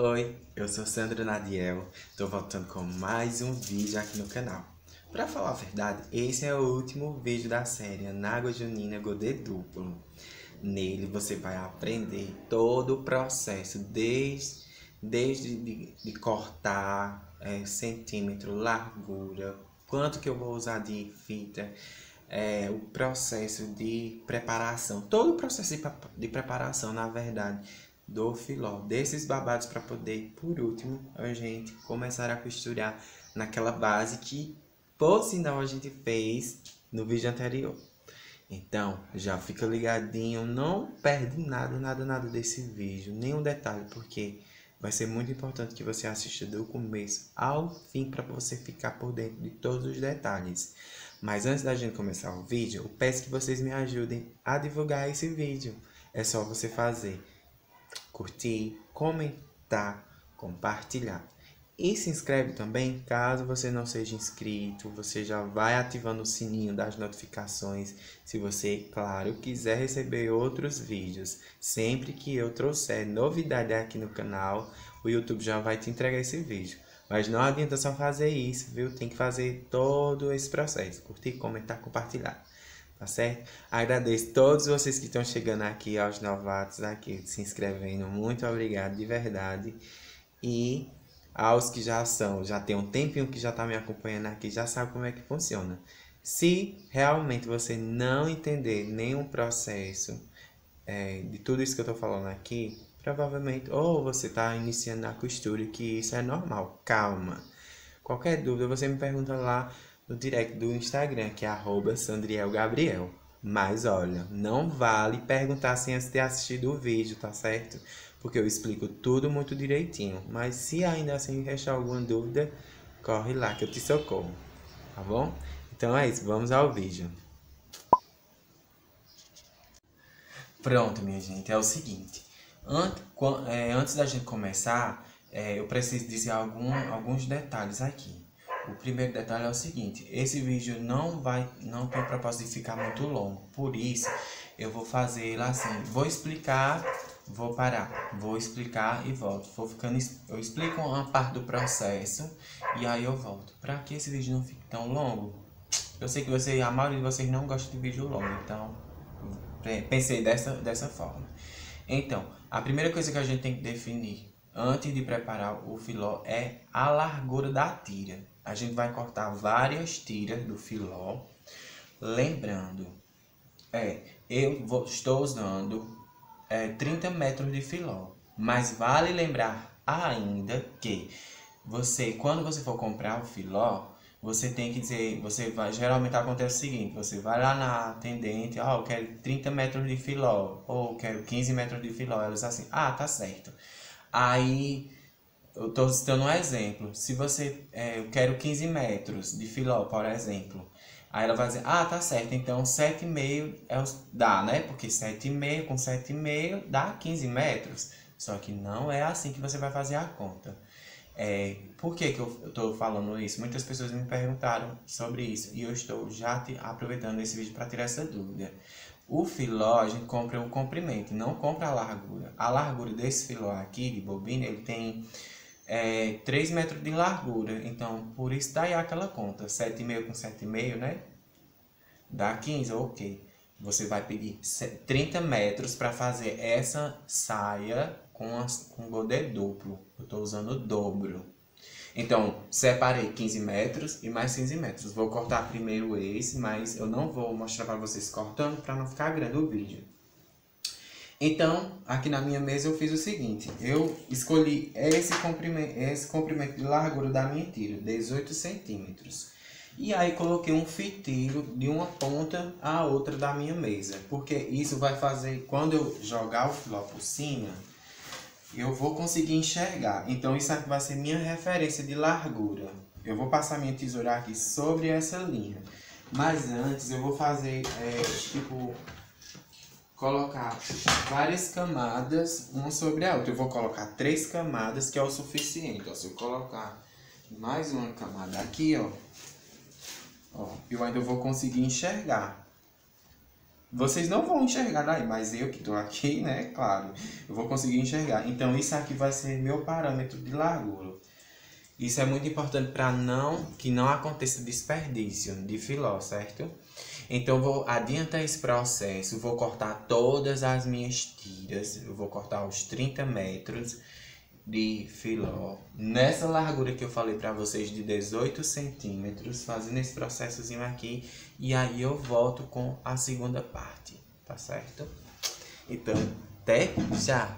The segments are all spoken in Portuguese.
Oi, eu sou Sandra Nadiel, tô voltando com mais um vídeo aqui no canal. Pra falar a verdade, esse é o último vídeo da série Anágua Junina Godê Duplo. Nele você vai aprender todo o processo, desde, desde de, de cortar é, centímetro, largura, quanto que eu vou usar de fita, é, o processo de preparação, todo o processo de, de preparação, na verdade, do filó, desses babados para poder, por último, a gente começar a costurar naquela base que, por sinal, a gente fez no vídeo anterior. Então, já fica ligadinho, não perde nada, nada, nada desse vídeo, nenhum detalhe, porque vai ser muito importante que você assista do começo ao fim para você ficar por dentro de todos os detalhes. Mas antes da gente começar o vídeo, eu peço que vocês me ajudem a divulgar esse vídeo. É só você fazer curtir, comentar, compartilhar. E se inscreve também, caso você não seja inscrito, você já vai ativando o sininho das notificações, se você, claro, quiser receber outros vídeos. Sempre que eu trouxer novidade aqui no canal, o YouTube já vai te entregar esse vídeo. Mas não adianta só fazer isso, viu? Tem que fazer todo esse processo. Curtir, comentar, compartilhar tá certo? Agradeço todos vocês que estão chegando aqui, aos novatos aqui, se inscrevendo, muito obrigado de verdade. E aos que já são, já tem um tempinho que já tá me acompanhando aqui, já sabe como é que funciona. Se realmente você não entender nenhum processo é, de tudo isso que eu tô falando aqui, provavelmente, ou você tá iniciando na costura, que isso é normal, calma. Qualquer dúvida, você me pergunta lá no direct do Instagram, que é arroba sandrielgabriel. Mas olha, não vale perguntar sem antes ter assistido o vídeo, tá certo? Porque eu explico tudo muito direitinho. Mas se ainda assim restar alguma dúvida, corre lá que eu te socorro, tá bom? Então é isso, vamos ao vídeo. Pronto, minha gente, é o seguinte. Antes, é, antes da gente começar, é, eu preciso dizer algum, alguns detalhes aqui. O primeiro detalhe é o seguinte, esse vídeo não vai, não tem propósito de ficar muito longo, por isso eu vou fazer ele assim, vou explicar, vou parar, vou explicar e volto, vou ficando, eu explico uma parte do processo e aí eu volto, para que esse vídeo não fique tão longo. Eu sei que você, a maioria de vocês não gosta de vídeo longo, então pensei dessa, dessa forma. Então, a primeira coisa que a gente tem que definir antes de preparar o filó é a largura da tira a gente vai cortar várias tiras do filó. Lembrando, é, eu vou, estou usando é, 30 metros de filó. Mas vale lembrar ainda que você, quando você for comprar o filó, você tem que dizer, você vai, geralmente acontece o seguinte, você vai lá na atendente, ó, oh, eu quero 30 metros de filó, ou quero 15 metros de filó, elas assim, ah, tá certo. Aí eu estou citando um exemplo. Se você, é, eu quero 15 metros de filó, por exemplo. Aí ela vai dizer, ah, tá certo, então 7,5 é os, dá, né? Porque 7,5 com 7,5 dá 15 metros. Só que não é assim que você vai fazer a conta. É, por que, que eu estou falando isso? Muitas pessoas me perguntaram sobre isso e eu estou já te, aproveitando esse vídeo para tirar essa dúvida. O filó a gente compra o comprimento, não compra a largura. A largura desse filó aqui de bobina, ele tem é, 3 metros de largura. Então, por isso daí aquela conta. 7,5 com 7,5, né? Dá 15, ok. Você vai pedir 30 metros para fazer essa saia com, as, com godê duplo. Eu estou usando o dobro. Então, separei 15 metros e mais 15 metros. Vou cortar primeiro esse, mas eu não vou mostrar para vocês cortando para não ficar grande o vídeo. Então, aqui na minha mesa eu fiz o seguinte, eu escolhi esse comprimento, esse comprimento de largura da minha tira, 18 centímetros. E aí coloquei um fitilho de uma ponta à outra da minha mesa, porque isso vai fazer, quando eu jogar o filó por cima, eu vou conseguir enxergar. Então isso aqui vai ser minha referência de largura. Eu vou passar minha tesoura aqui sobre essa linha. Mas antes eu vou fazer, é, tipo, colocar várias camadas, uma sobre a outra. Eu vou colocar três camadas, que é o suficiente. Ó, se eu colocar mais uma camada aqui, ó, ó, eu ainda vou conseguir enxergar. Vocês não vão enxergar daí, mas eu que tô aqui, né, claro, eu vou conseguir enxergar. Então isso aqui vai ser meu parâmetro de largura. Isso é muito importante para não que não aconteça desperdício de filó, certo? Então vou adiantar esse processo, vou cortar todas as minhas tiras, eu vou cortar os 30 metros de filó nessa largura que eu falei para vocês de 18 centímetros, fazendo esse processozinho aqui e aí eu volto com a segunda parte, tá certo? Então, até já!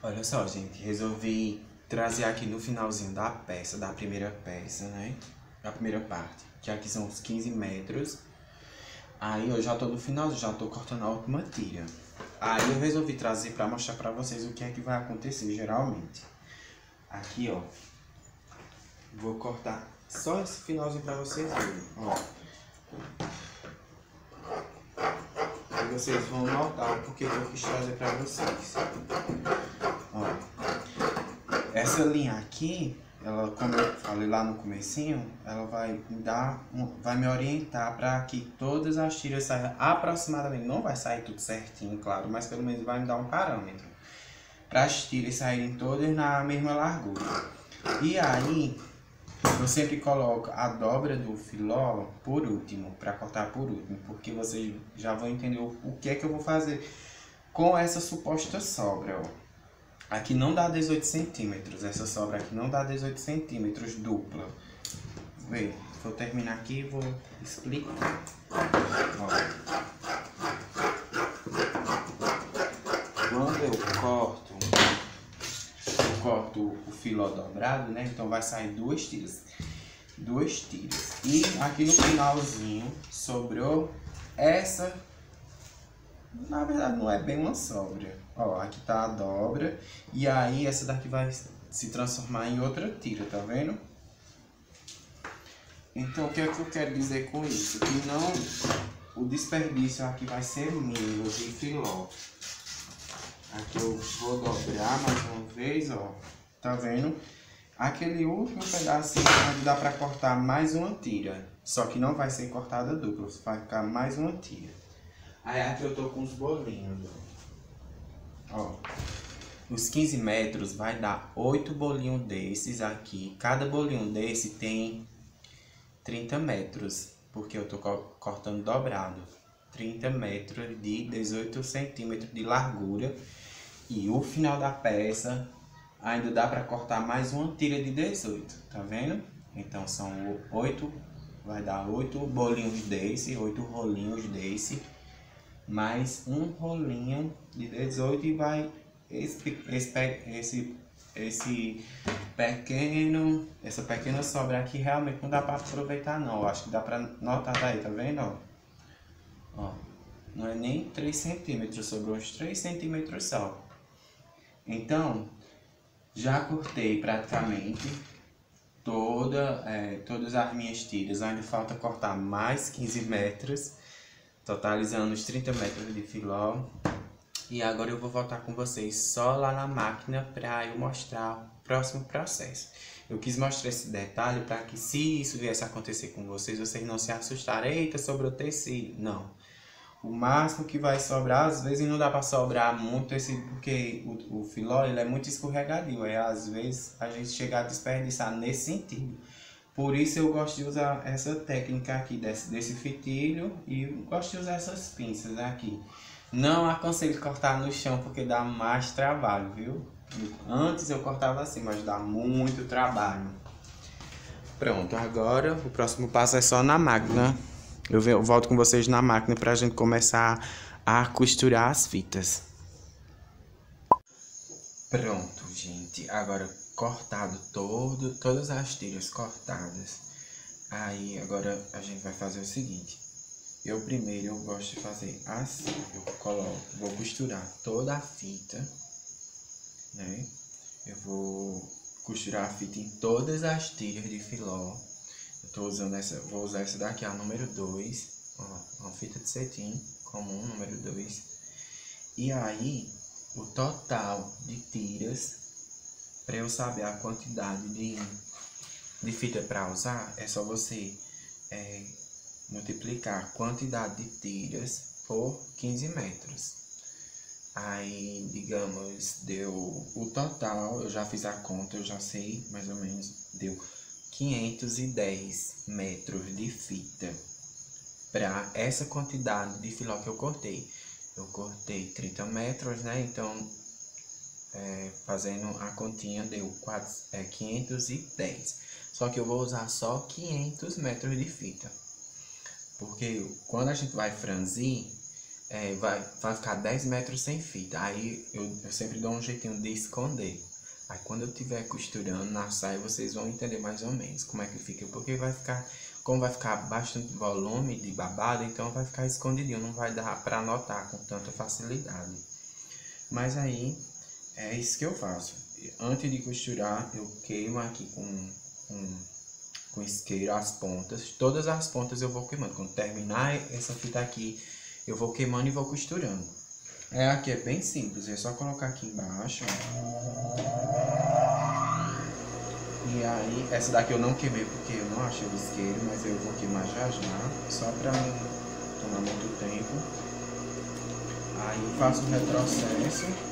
Olha só, gente, resolvi trazer aqui no finalzinho da peça, da primeira peça, né? A primeira parte, que aqui são os 15 metros. Aí eu já tô no final, já tô cortando a última tira. Aí eu resolvi trazer pra mostrar pra vocês o que é que vai acontecer geralmente. Aqui, ó. Vou cortar só esse finalzinho pra vocês verem, ó. E vocês vão notar porque eu quis trazer pra vocês. Ó. Essa linha aqui ela, como eu falei lá no comecinho, ela vai me dar, vai me orientar para que todas as tiras saiam aproximadamente, não vai sair tudo certinho, claro, mas pelo menos vai me dar um parâmetro. Para as tiras saírem todas na mesma largura. E aí, eu sempre coloco a dobra do filó por último, para cortar por último, porque vocês já vão entender o, o que é que eu vou fazer com essa suposta sobra, ó. Aqui não dá 18 centímetros, essa sobra aqui não dá 18 centímetros dupla. Vê, vou terminar aqui e vou explicar. Ó. Quando eu corto, eu corto o filó dobrado, né? Então vai sair duas tiras. Duas tiras. E aqui no finalzinho sobrou essa na verdade não é bem uma sobra. Ó, aqui tá a dobra. E aí essa daqui vai se transformar em outra tira, tá vendo? Então o que é que eu quero dizer com isso? Que não... O desperdício aqui vai ser mínimo de filó. Aqui eu vou dobrar mais uma vez, ó. Tá vendo? Aquele último pedacinho vai dar pra cortar mais uma tira. Só que não vai ser cortada dupla, vai ficar mais uma tira. Aí aqui eu tô com os bolinhos, ó. Os 15 metros vai dar 8 bolinhos desses aqui. Cada bolinho desse tem 30 metros, porque eu tô cortando dobrado. 30 metros de 18 centímetros de largura. E o final da peça ainda dá para cortar mais uma tira de 18, tá vendo? Então são 8, vai dar 8 bolinhos desse, 8 rolinhos desse mais um rolinho de 18 e vai esse, esse, esse, pequeno, essa pequena sobra aqui realmente não dá para aproveitar não, acho que dá para notar daí, tá vendo, ó? Não é nem 3 centímetros, sobrou uns 3 centímetros só. Então, já cortei praticamente toda, é, todas as minhas tiras, ainda falta cortar mais 15 metros totalizando os 30 metros de filó. E agora eu vou voltar com vocês só lá na máquina para eu mostrar o próximo processo. Eu quis mostrar esse detalhe para que se isso viesse a acontecer com vocês, vocês não se assustarem, eita, sobrou tecido. Não. O máximo que vai sobrar, às vezes não dá para sobrar muito esse, porque o, o filó ele é muito escorregadio. É, às vezes a gente chega a desperdiçar nesse sentido. Por isso eu gosto de usar essa técnica aqui desse, desse fitilho e gosto de usar essas pinças aqui. Não aconselho cortar no chão porque dá mais trabalho, viu? Antes eu cortava assim, mas dá muito trabalho. Pronto, agora o próximo passo é só na máquina. Eu, eu volto com vocês na máquina para a gente começar a costurar as fitas. Pronto, gente. Agora cortado todo, todas as tiras cortadas. Aí agora a gente vai fazer o seguinte. Eu primeiro eu gosto de fazer assim. Eu coloco, vou costurar toda a fita, né? Eu vou costurar a fita em todas as tiras de filó. Eu tô usando essa, vou usar essa daqui, a número 2, ó, uma fita de cetim comum, número 2. E aí, o total de tiras para eu saber a quantidade de, de fita para usar, é só você é, multiplicar a quantidade de tiras por 15 metros. Aí, digamos, deu o total, eu já fiz a conta, eu já sei mais ou menos, deu 510 metros de fita para essa quantidade de filó que eu cortei. Eu cortei 30 metros, né? Então, é, fazendo a continha, deu 4, é, 510. Só que eu vou usar só 500 metros de fita. Porque quando a gente vai franzir, é, vai, vai ficar 10 metros sem fita. Aí eu, eu sempre dou um jeitinho de esconder. Aí quando eu estiver costurando na saia, vocês vão entender mais ou menos como é que fica. Porque vai ficar, como vai ficar bastante volume de babado, então vai ficar escondidinho. Não vai dar pra notar com tanta facilidade. Mas aí, é isso que eu faço. Antes de costurar, eu queimo aqui com, com, com isqueiro as pontas. Todas as pontas eu vou queimando. Quando terminar essa fita aqui, eu vou queimando e vou costurando. É, aqui é bem simples, é só colocar aqui embaixo. E aí, essa daqui eu não queimei porque eu não achei o isqueiro, mas eu vou queimar já já, só pra não tomar muito tempo. Aí eu faço o retrocesso.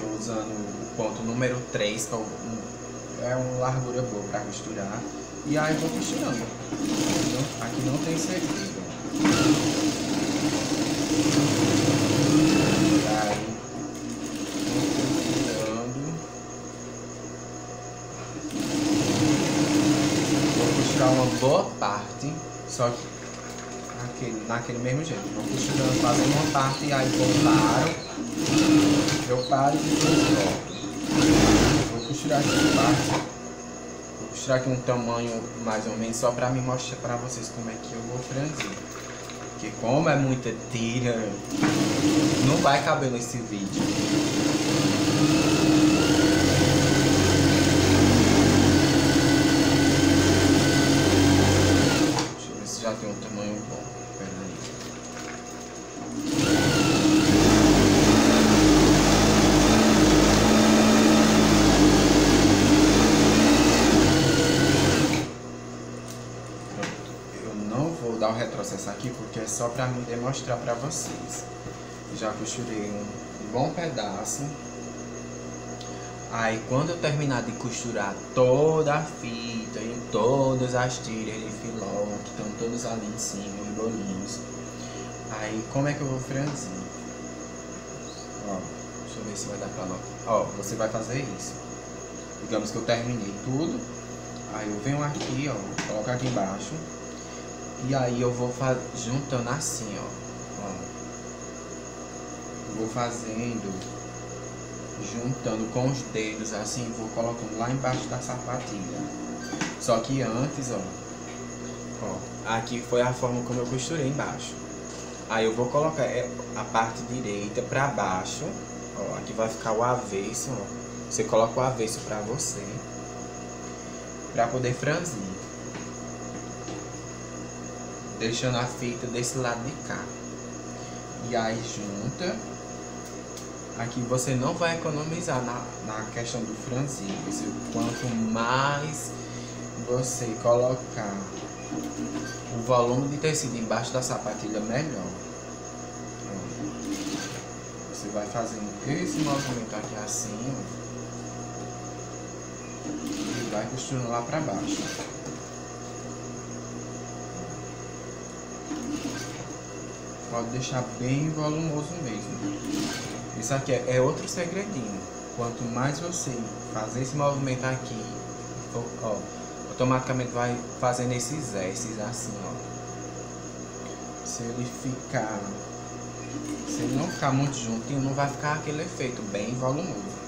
Tô usando o ponto número 3, que é, é uma largura boa pra costurar. E aí vou costurando. Aqui não tem segredo. uma boa parte, só que naquele, mesmo jeito. Vou costurando, fazendo uma parte e aí paro, eu paro e depois volto. Vou costurar aqui uma parte, vou costurar aqui um tamanho mais ou menos só pra me mostrar pra vocês como é que eu vou franzir. Porque como é muita tira, não vai caber nesse vídeo. Aqui porque é só para me demonstrar para vocês. Já costurei um bom pedaço. Aí quando eu terminar de costurar toda a fita e todas as tiras de filó que estão todas ali em cima, os bolinhos. Aí como é que eu vou franzir? Ó, deixa eu ver se vai dar pra notar. Ó, você vai fazer isso. Digamos que eu terminei tudo. Aí eu venho aqui, ó, colocar aqui embaixo e aí eu vou juntando assim, ó. Vou fazendo, juntando com os dedos assim, vou colocando lá embaixo da sapatilha. Só que antes, ó. Ó, aqui foi a forma como eu costurei embaixo. Aí eu vou colocar é, a parte direita pra baixo. Ó, aqui vai ficar o avesso, ó. Você coloca o avesso pra você. Pra poder franzir deixando a fita desse lado de cá. E aí junta. Aqui você não vai economizar na, na questão do franzir. Quanto mais você colocar o volume de tecido embaixo da sapatilha, melhor. Você vai fazendo esse movimento aqui assim, e vai costurando lá pra baixo. Pode deixar bem volumoso mesmo. Isso aqui é, é outro segredinho. Quanto mais você fazer esse movimento aqui, ó, automaticamente vai fazendo esses S's assim, ó. Se ele ficar, se ele não ficar muito juntinho, não vai ficar aquele efeito bem volumoso.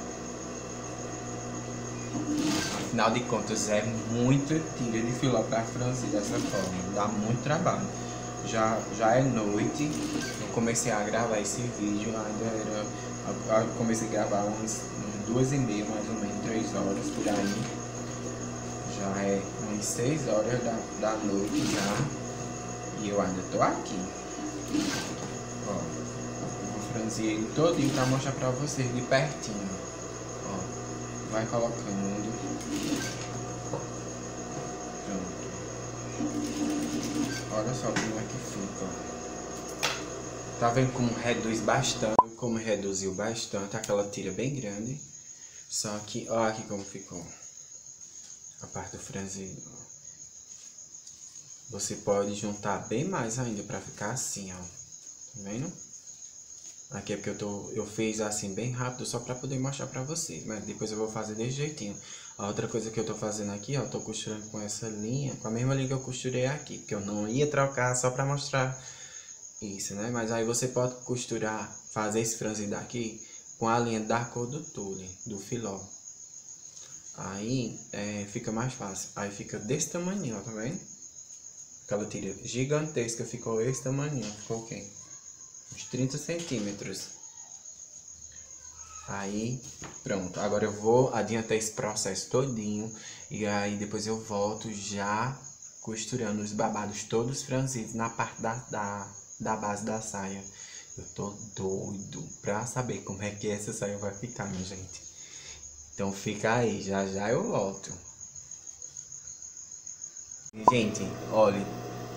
Afinal de contas, é muito tira de filó para franzir dessa forma, dá muito trabalho já, já é noite. Eu comecei a gravar esse vídeo, ainda era. Eu comecei a gravar umas, duas e meia, mais ou menos, três horas por aí. Já é umas seis horas da, da noite já. E eu ainda tô aqui. Ó, eu vou franzir ele todinho pra mostrar pra vocês de pertinho. Ó, vai colocando. Pronto. Olha só como é que fica. Tá vendo como reduz bastante? Como reduziu bastante aquela tira bem grande. Só que, olha aqui como ficou. A parte do franzino. Você pode juntar bem mais ainda pra ficar assim, ó. Tá vendo? Aqui é porque eu, tô, eu fiz assim bem rápido só pra poder mostrar pra vocês. Mas depois eu vou fazer desse jeitinho. A outra coisa que eu tô fazendo aqui, ó, tô costurando com essa linha, com a mesma linha que eu costurei aqui, porque eu não ia trocar só pra mostrar isso, né? Mas aí você pode costurar, fazer esse franzino daqui com a linha da cor do tule, do filó. Aí é, fica mais fácil. Aí fica desse tamanho, ó, tá vendo? Aquela tira gigantesca ficou esse tamanho, ficou o quê? Uns 30 centímetros. Aí, pronto. Agora eu vou adiantar esse processo todinho. E aí depois eu volto já costurando os babados todos franzidos na parte da, da, da base da saia. Eu tô doido pra saber como é que essa saia vai ficar, minha gente. Então fica aí, já já eu volto. Gente, olha,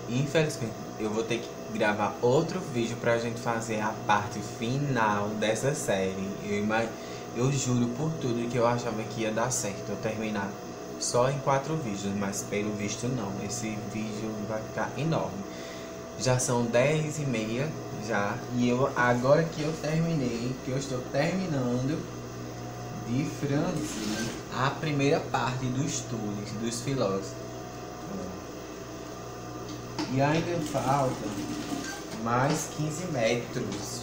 infelizmente eu vou ter que gravar outro vídeo pra gente fazer a parte final dessa série. Eu, eu juro por tudo que eu achava que ia dar certo eu terminar só em quatro vídeos, mas pelo visto não. Esse vídeo vai ficar enorme. Já são dez e meia já. E eu agora que eu terminei, que eu estou terminando de franzir a primeira parte dos tules, dos filós. E ainda falta mais 15 metros.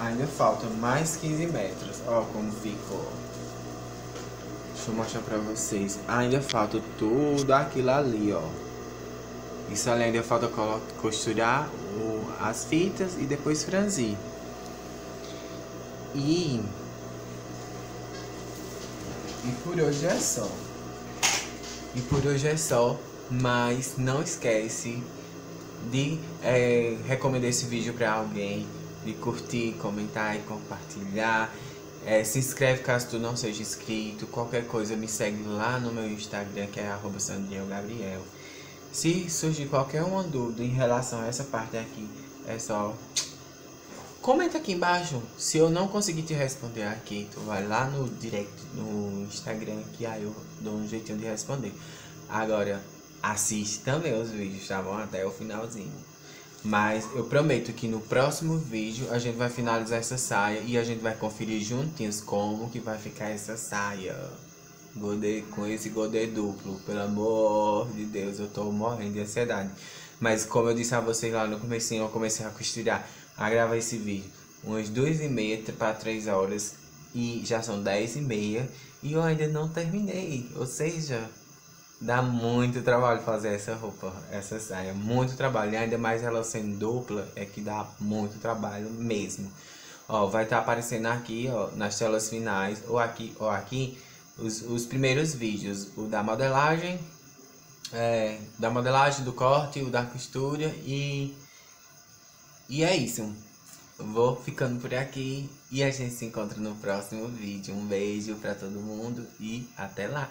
Ainda falta mais 15 metros. Ó como ficou. Deixa eu mostrar pra vocês. Ainda falta tudo aquilo ali, ó. Isso ali ainda falta costurar o, as fitas e depois franzir. E... E por hoje é só. E por hoje é só. Mas não esquece de é, recomendar esse vídeo para alguém, de curtir, comentar e compartilhar. É, se inscreve caso tu não seja inscrito. Qualquer coisa me segue lá no meu Instagram que é arroba Gabriel. Se surgir qualquer uma dúvida em relação a essa parte aqui, é só comenta aqui embaixo. Se eu não conseguir te responder aqui, tu vai lá no direct no Instagram que aí eu dou um jeitinho de responder. Agora, assiste também os vídeos, tá bom? Até o finalzinho. Mas eu prometo que no próximo vídeo a gente vai finalizar essa saia e a gente vai conferir juntinhos como que vai ficar essa saia. Godê, com esse godê duplo, pelo amor de Deus, eu tô morrendo de ansiedade. Mas como eu disse a vocês lá no começo, eu comecei a costurar, a gravar esse vídeo umas duas e meia para três horas e já são dez e meia e eu ainda não terminei, ou seja, Dá muito trabalho fazer essa roupa, essa saia, muito trabalho. E ainda mais ela sendo dupla, é que dá muito trabalho mesmo. Ó, vai estar tá aparecendo aqui, ó, nas telas finais, ou aqui, ou aqui, os, os primeiros vídeos. O da modelagem, é, da modelagem, do corte, o da costura e... E é isso. Vou ficando por aqui e a gente se encontra no próximo vídeo. Um beijo pra todo mundo e até lá!